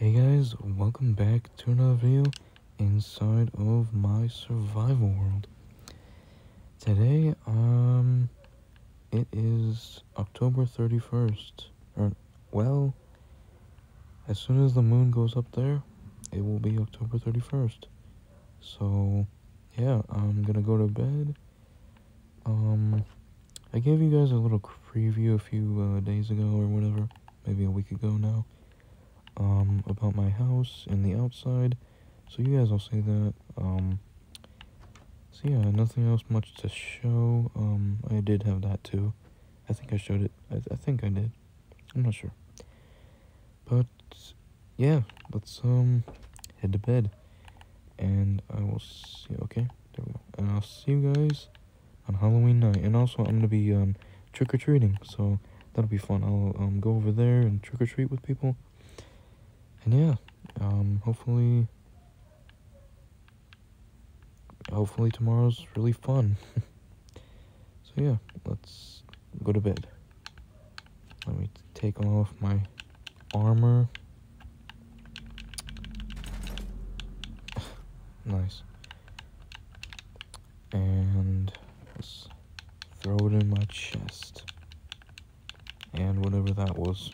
Hey guys, welcome back to another video inside of my survival world. Today, um, it is October 31st, or, well, as soon as the moon goes up there, it will be October 31st. So, yeah, I'm gonna go to bed. Um, I gave you guys a little preview a few uh, days ago or whatever, maybe a week ago now um, about my house and the outside. So you guys will see that. Um, so yeah, nothing else much to show. Um, I did have that too. I think I showed it. I, I think I did. I'm not sure. But yeah, let's um head to bed, and I will see. Okay, there we go. And I'll see you guys on Halloween night. And also, I'm gonna be um trick or treating, so that'll be fun. I'll um go over there and trick or treat with people. And yeah, um, hopefully, hopefully tomorrow's really fun. so yeah, let's go to bed. Let me take off my armor. nice. And let's throw it in my chest. And whatever that was.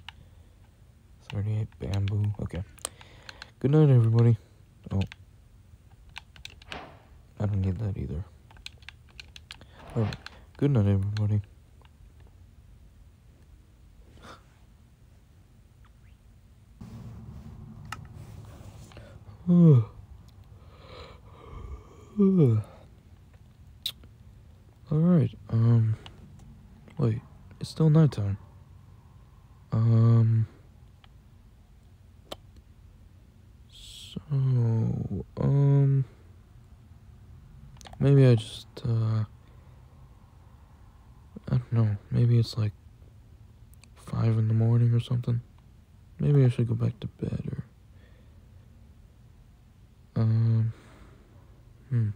38 bamboo. Okay. Good night, everybody. Oh. I don't need that either. Alright. Good night, everybody. Alright, um... Wait, it's still nighttime. Um... So, um, maybe I just, uh, I don't know, maybe it's like five in the morning or something. Maybe I should go back to bed or, um, hmm.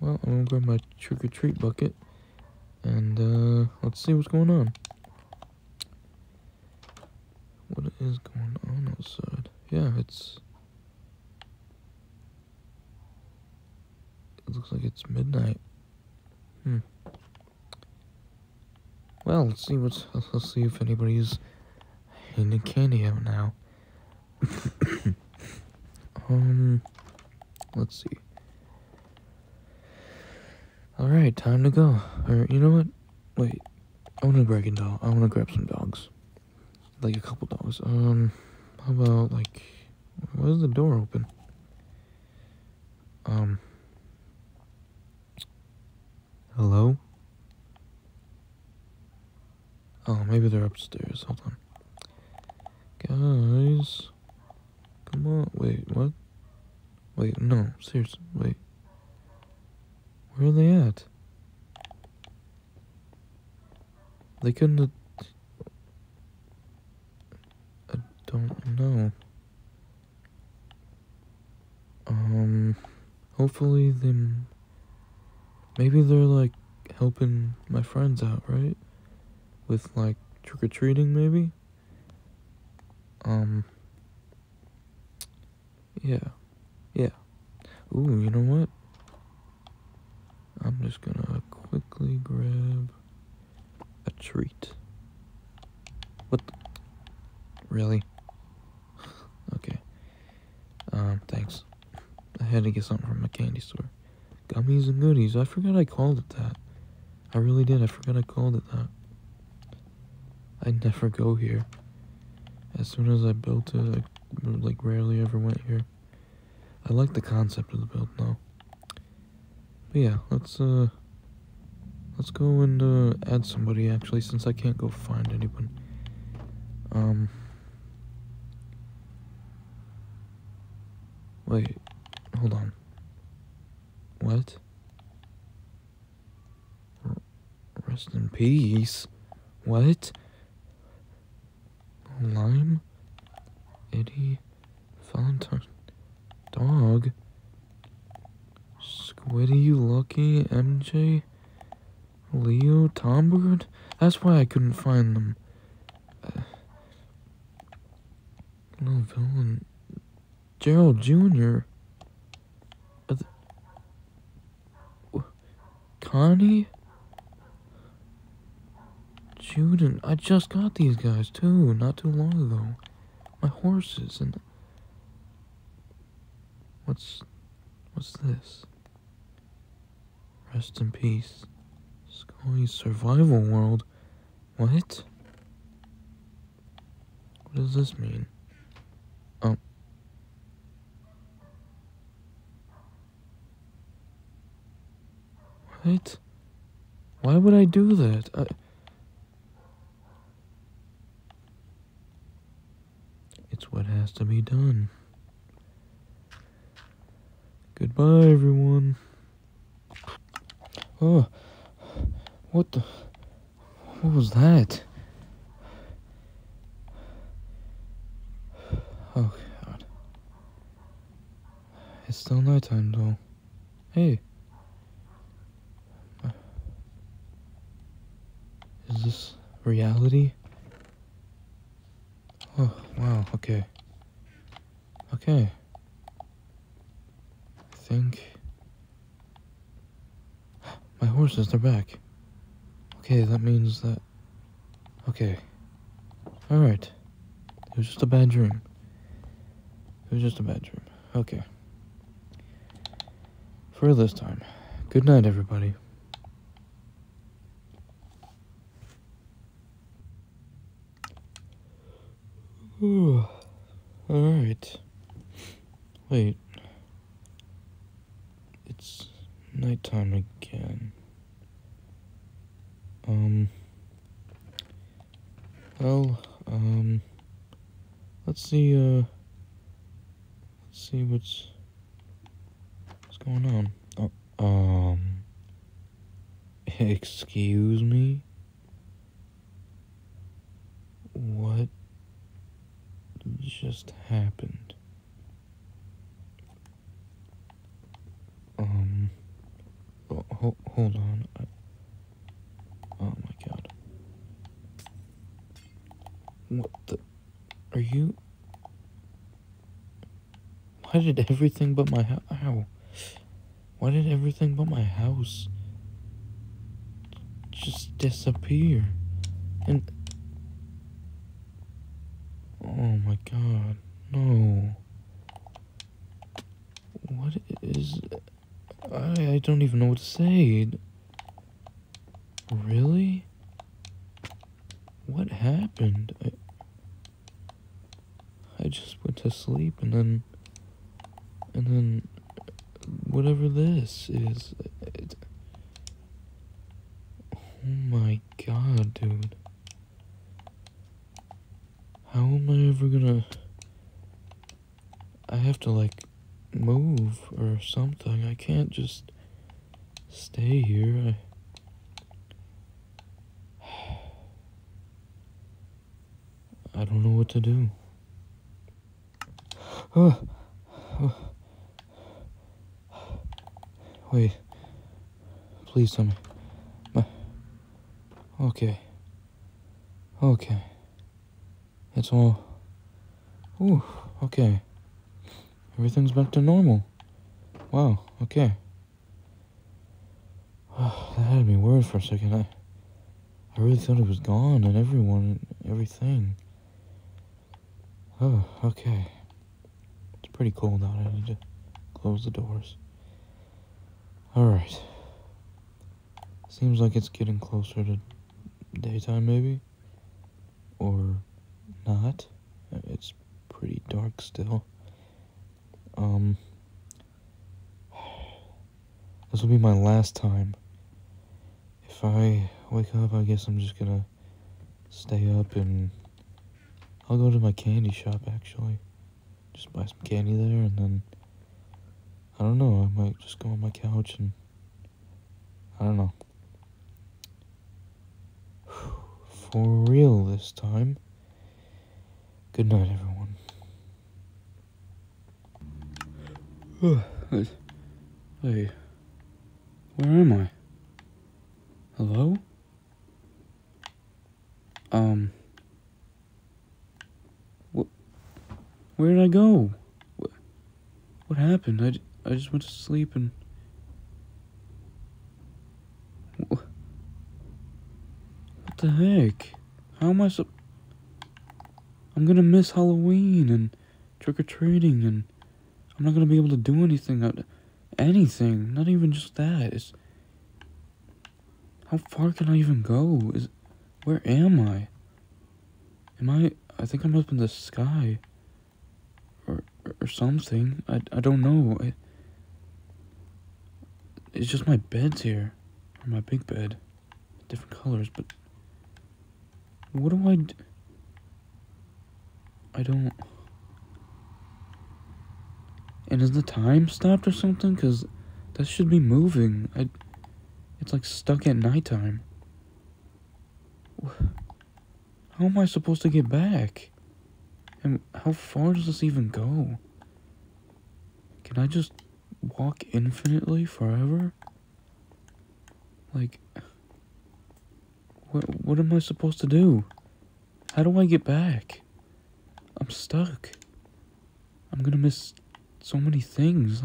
Well, I'm gonna grab my trick or treat bucket and, uh, let's see what's going on. What is going on outside? Yeah, it's... It looks like it's midnight. Hmm. Well, let's see what's... Let's see if anybody's handing candy out now. um... Let's see. Alright, time to go. You know what? Wait. I want to break a dog. I want to grab some dogs like a couple dogs. Um, how about like, why is the door open? Um, hello? Oh, maybe they're upstairs. Hold on. Guys, come on. Wait, what? Wait, no, seriously, wait. Where are they at? They couldn't have don't know. Um, hopefully they, maybe they're like helping my friends out, right? With like trick-or-treating maybe? Um, yeah, yeah. Ooh, you know what? I'm just gonna quickly grab a treat. What? Really? Um, thanks. I had to get something from a candy store. Gummies and goodies. I forgot I called it that. I really did. I forgot I called it that. I never go here. As soon as I built it, I like rarely ever went here. I like the concept of the build though. But yeah, let's uh let's go and uh add somebody actually since I can't go find anyone. Um Wait, hold on. What? Rest in peace. What? Lime? Eddie? Valentine? Dog? Squiddy, Lucky, MJ? Leo, Tombird? That's why I couldn't find them. Uh, Phil and Gerald Jr. Connie? Juden, I just got these guys too, not too long ago. My horses and what's what's this? Rest in peace. Skully's survival world. What? What does this mean? Oh. What? Why would I do that? I... It's what has to be done. Goodbye, everyone. Oh, what the? What was that? Oh, God. It's still nighttime, though. Hey. Is this reality? Oh, wow, okay. Okay. I think. My horses, they're back. Okay, that means that. Okay. Alright. It was just a bad dream. It was just a bad dream. Okay. For this time. Good night, everybody. Alright. Wait. It's nighttime again. Um. Well, um. Let's see, uh. Let's see what's. What's going on? Oh, um. Excuse me? What just happened? Um. Oh, ho- hold on. Oh my god. What the? Are you? Why did everything but my house? Why did everything but my house just disappear? And. Oh my god. No. What is. I, I don't even know what to say. Really? What happened? I, I just went to sleep and then. And then. Whatever this is. It, oh my god, dude. How am I ever gonna. I have to, like, move or something. I can't just stay here. I, I don't know what to do. Oh, oh. Wait. Please tell me. My. Okay. Okay. It's all. Ooh, okay. Everything's back to normal. Wow, okay. Oh, that had me worried for a second. I, I really thought it was gone and everyone and everything. Oh, okay. It's pretty cold out. I need to close the doors. Alright. Seems like it's getting closer to daytime, maybe? Or not. It's pretty dark still. Um, this will be my last time. If I wake up, I guess I'm just gonna stay up and I'll go to my candy shop actually. Just buy some candy there and then I don't know, I might just go on my couch and I don't know. For real this time. Good night, everyone. Hey, where am I? Hello? Um, what? Where did I go? What, what happened? I, I just went to sleep and... What the heck? How am I so... I'm gonna miss Halloween and trick-or-treating and I'm not gonna be able to do anything. Anything. Not even just that. It's... How far can I even go? Is... Where am I? Am I... I think I'm up in the sky or, or something. I, I don't know. I, it's just my bed's here. Or my big bed. Different colors, but... What do I... D I don't... And is the time stopped or something? Because that should be moving. I... It's like stuck at nighttime. How am I supposed to get back? And how far does this even go? Can I just walk infinitely forever? Like, what, what am I supposed to do? How do I get back? I'm stuck. I'm gonna miss so many things.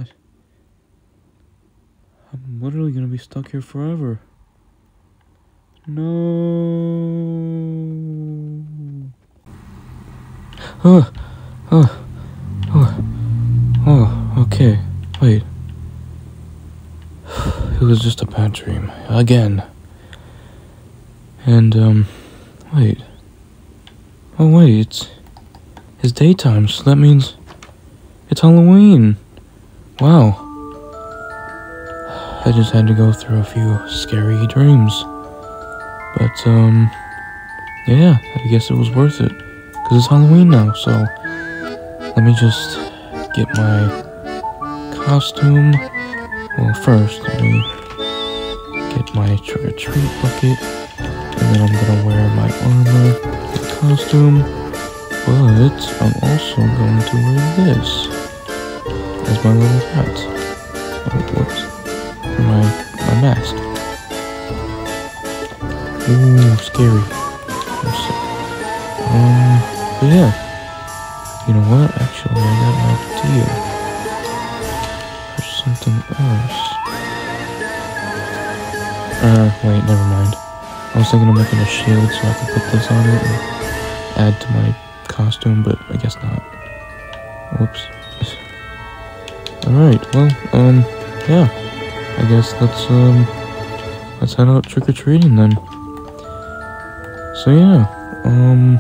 I'm literally gonna be stuck here forever. No. Oh, oh, oh, oh, okay. Wait. It was just a bad dream. Again. And, um, wait. Oh, wait, it's, it's daytime, so that means it's Halloween. Wow. I just had to go through a few scary dreams. But, um, yeah, I guess it was worth it. Because it's Halloween now, so let me just get my costume. Well, first, let me get my trick-or-treat bucket, and then I'm gonna wear my armor, costume, but I'm also going to wear this as my little hat. Oh, whoops. My, my mask. Ooh, scary. Um, but yeah. You know what? Actually, I got an idea. Something else. Uh, wait, never mind. I was thinking of making a shield so I could put this on it and add to my costume, but I guess not. Whoops. Alright, well, um, yeah. I guess let's, um, let's head out trick-or-treating then. So yeah, um...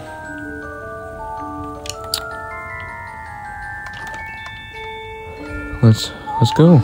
let's let's go.